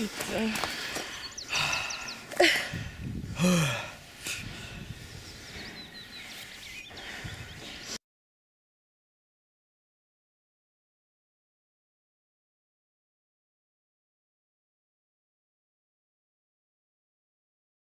Pizza.